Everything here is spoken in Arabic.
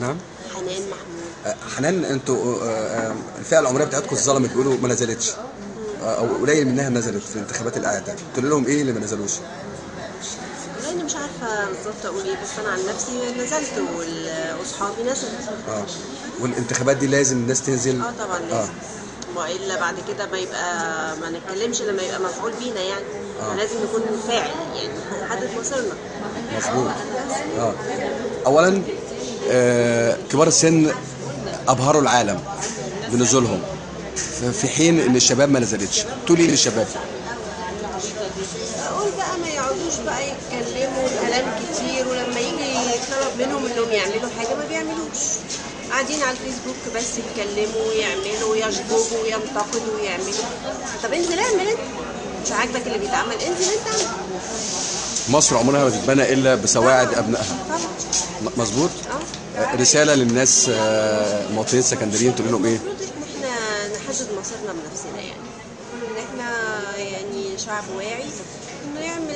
نعم. حنان محمود. آه، حنان أنتوا آه، آه، الفئة العمرية بتاعتكم اتظلمت بيقولوا ما نزلتش. آه، أو قليل منها نزلت في انتخابات الاعاده تقول لهم إيه اللي ما نزلوش؟ والله أنا مش عارفة بالظبط أقول إيه بس أنا عن نفسي نزلت واصحابي نزلوا آه. والانتخابات دي لازم الناس تنزل؟ آه طبعا آه. لازم والا بعد كده ما يبقى ما نتكلمش لما يبقى مفعول بينا يعني. آه. لازم نكون فاعل يعني نحدد مصيرنا. مظبوط. آه. اولا آه كبار السن أبهروا العالم بنزولهم. في حين إن الشباب ما نزلتش. تقولي إيه للشباب؟ أقول بقى ما يقعدوش بقى يتكلموا كلام منهم انهم يعملوا حاجة ما بيعملوش. قاعدين على الفيسبوك بس يتكلموا يعملوا يشجبوا ينتقدوا يعملوا طب انزل اعمل انت. مش عاجبك اللي بيتعمل انزل انت اعمل. مصر عمرها ما تتبنى إلا بسواعد أبنائها. طبعا. مظبوط؟ آه آه، رسالة للناس آه، مواطنين سكندريين تقول لهم إيه؟ إحنا نحدد مصيرنا بنفسنا يعني. إن إحنا يعني شعب واعي إنه يعمل